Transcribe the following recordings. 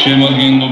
Schema in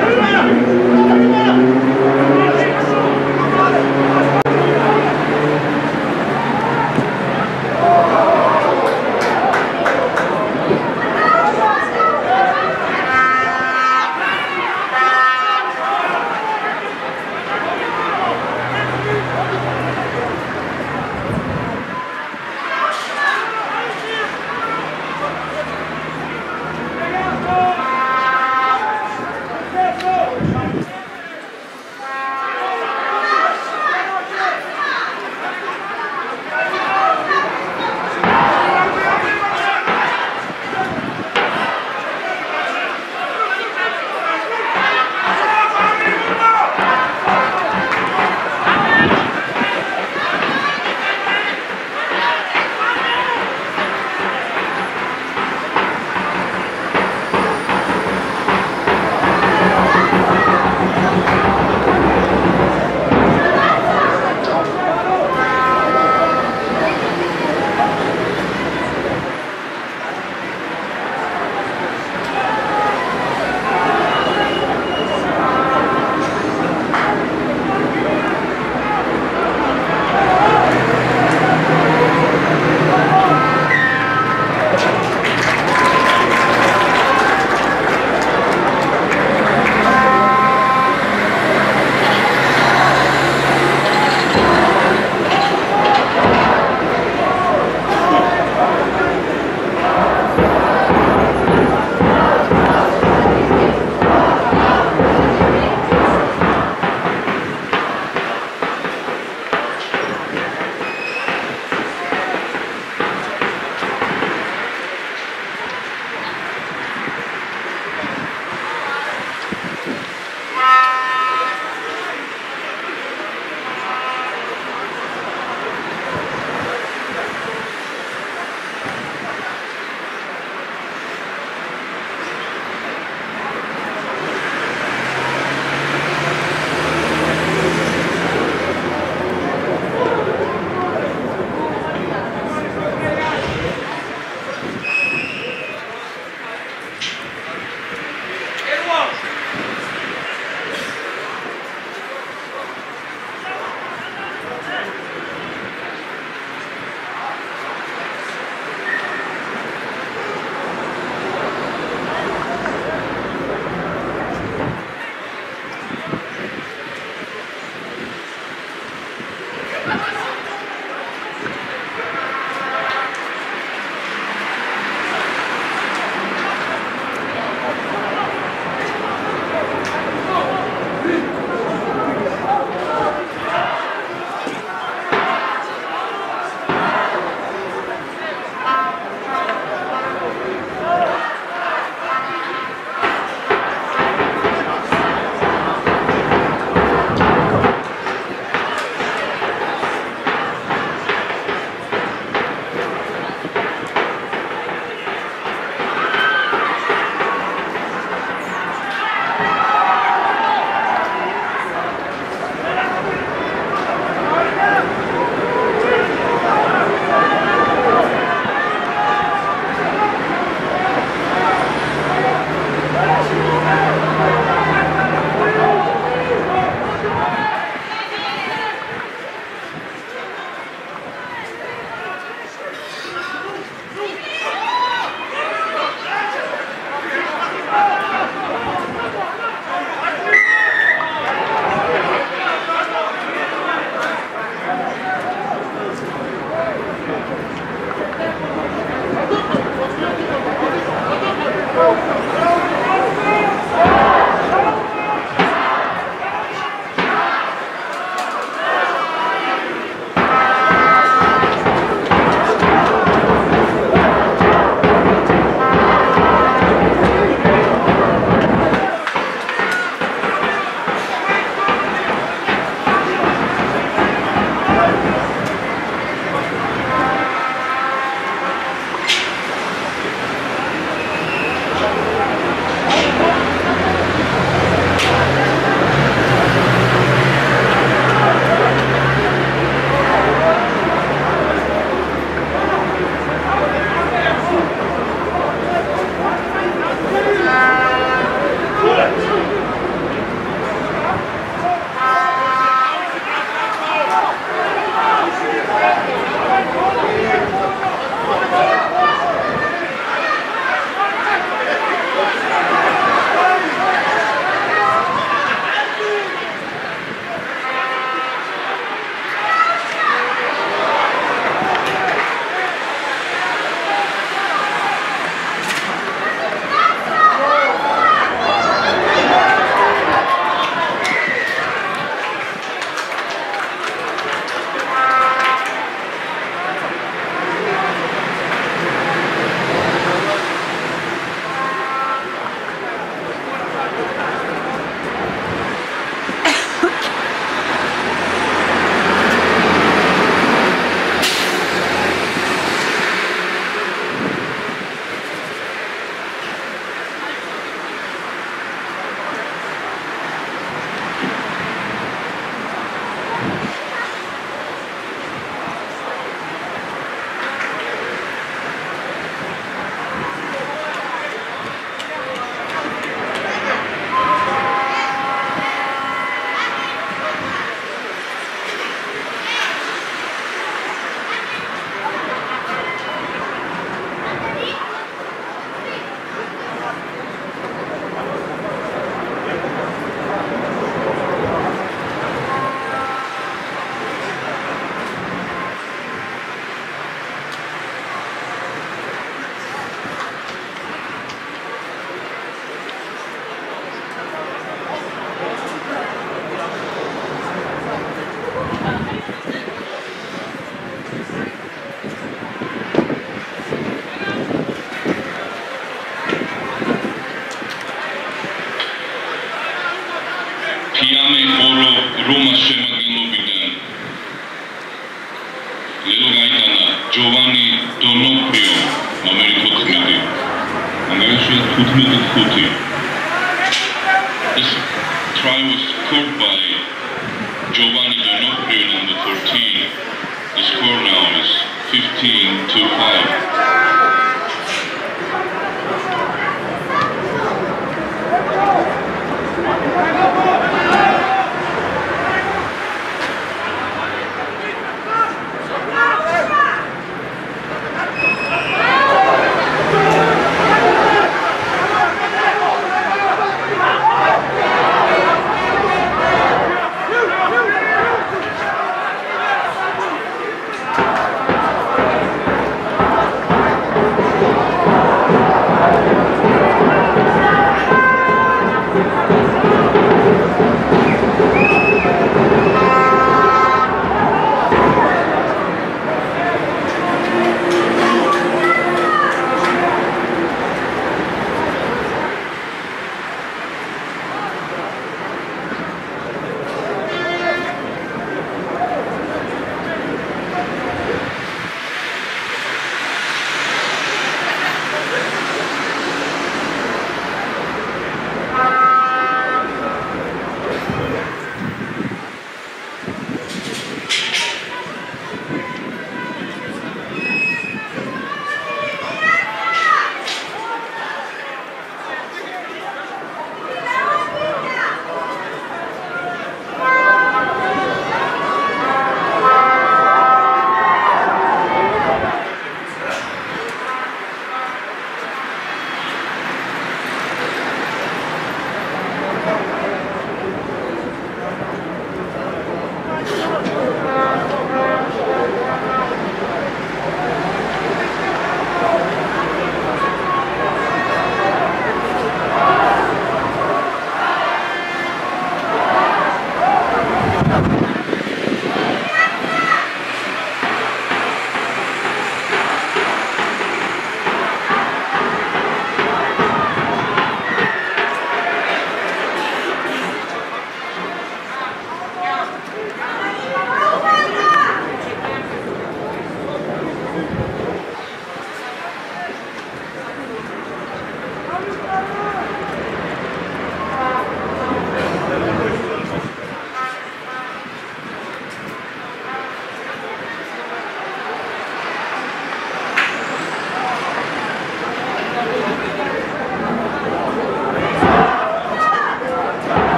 何だ?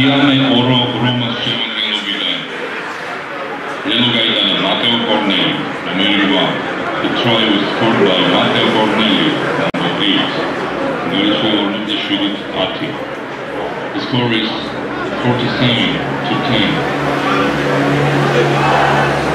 Chiame oro Roma Shemangelovida. Lelugaidana Matteo Cornelli, number one. The try was scored by Matteo Cornelli, number eight. Garisha Olympiashvili Ati. The score is 47 to 10.